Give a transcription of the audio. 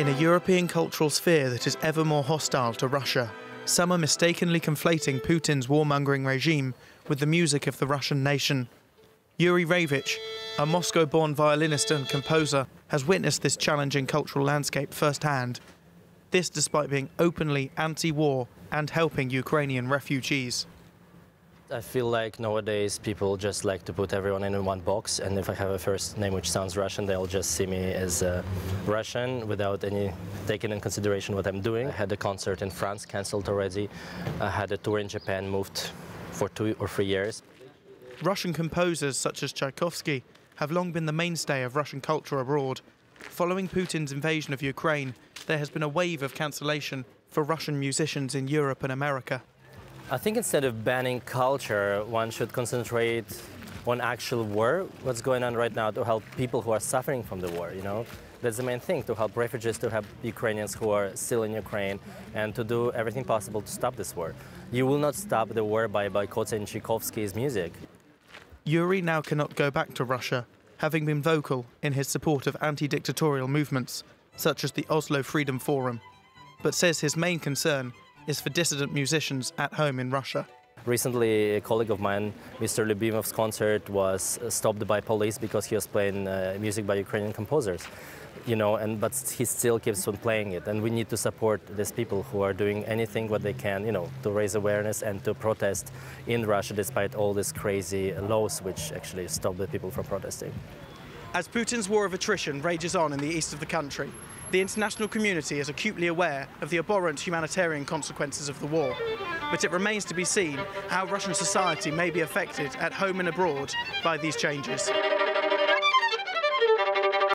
In a European cultural sphere that is ever more hostile to Russia, some are mistakenly conflating Putin's warmongering regime with the music of the Russian nation. Yury Revich, a Moscow born violinist and composer, has witnessed this challenging cultural landscape firsthand. This despite being openly anti war and helping Ukrainian refugees. I feel like nowadays people just like to put everyone in one box, and if I have a first name which sounds Russian, they'll just see me as uh, Russian without any taking in consideration what I'm doing. I had a concert in France cancelled already. I had a tour in Japan moved for two or three years. Russian composers such as Tchaikovsky have long been the mainstay of Russian culture abroad. Following Putin's invasion of Ukraine, there has been a wave of cancellation for Russian musicians in Europe and America. I think instead of banning culture, one should concentrate on actual war, what's going on right now to help people who are suffering from the war, you know? That's the main thing, to help refugees, to help Ukrainians who are still in Ukraine, and to do everything possible to stop this war. You will not stop the war by boycotting Tchaikovsky's music. Yury now cannot go back to Russia, having been vocal in his support of anti-dictatorial movements, such as the Oslo Freedom Forum, but says his main concern is for dissident musicians at home in Russia. Recently, a colleague of mine, Mr. Lyubimov's concert was stopped by police because he was playing uh, music by Ukrainian composers. You know, and but he still keeps on playing it, and we need to support these people who are doing anything what they can, you know, to raise awareness and to protest in Russia despite all these crazy laws which actually stop the people from protesting. As Putin's war of attrition rages on in the east of the country, the international community is acutely aware of the abhorrent humanitarian consequences of the war. But it remains to be seen how Russian society may be affected at home and abroad by these changes.